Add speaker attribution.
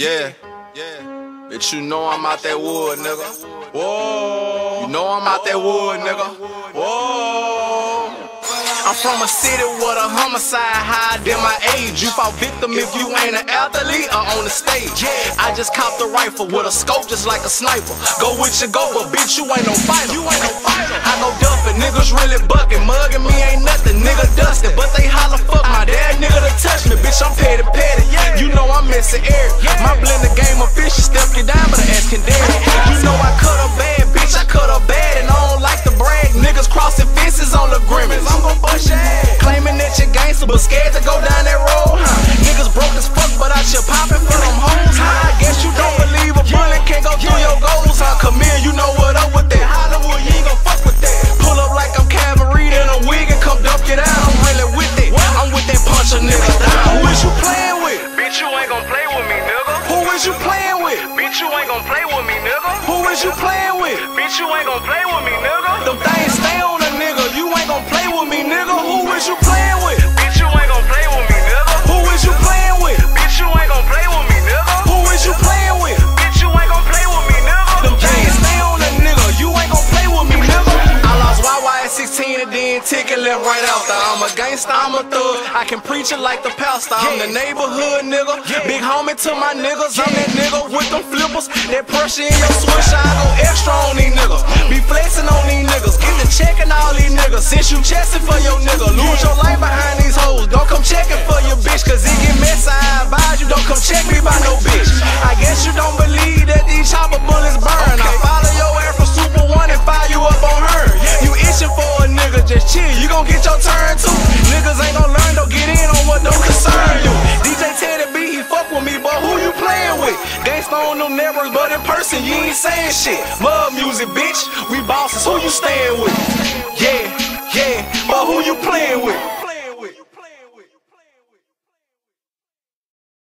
Speaker 1: Yeah, yeah. Bitch, you know I'm out that wood, nigga. Whoa. You know I'm out that wood, nigga. Whoa. I'm from a city with a homicide high than my age. You fall victim if you ain't an athlete or on the stage. Yeah. I just copped the rifle with a scope just like a sniper. Go with your go, but bitch, you ain't no fighter. You ain't no fighter. I go duffin', niggas really bucking. Step you down, but ass can dare. You know I cut her bad, bitch, I cut her bad, and I don't like to brag. Niggas crossing fences on the grimace. I'm gon' bust your ass. Claiming that you're gangster, but scared to go down that
Speaker 2: Bitch, you ain't gon' play with me, nigga.
Speaker 1: Who is you playing with?
Speaker 2: Bitch, you ain't gon' play with me, nigga.
Speaker 1: Them things stay on a nigga. You ain't gon' play with me, nigga. Who is you playing with?
Speaker 2: Bitch, you ain't gon' play with me, nigga.
Speaker 1: Who is you playing with?
Speaker 2: Bitch, you ain't gon' play with me, nigga.
Speaker 1: Who is you playing with?
Speaker 2: Bitch, you ain't gon' play with me, nigga.
Speaker 1: Them things stay on a nigga. You ain't gon' play with me, nigga. I lost YY at 16 and then ticket left right out there. I'm a gangster, I'm a thug. I can preach it like the pastor. I'm the neighborhood nigga. Big homie to my niggas. I'm that nigga with them flippers. That pressure in your switch. I go extra on these niggas. Be flexing on these niggas. Get the checking all these niggas. Since you chesting for your nigga. Lose your life behind these hoes. Don't come checking for your bitch. Cause it get messy. I advise you don't come check me by no bitch. I guess you don't believe that these chopper bullets burn. I follow your ass from Super One and fire you up on her. You itching for a nigga, just chill. You gon' get your turn too. On them networks, but in person you ain't saying shit. Mud music, bitch. We bosses, who you staying with? Yeah,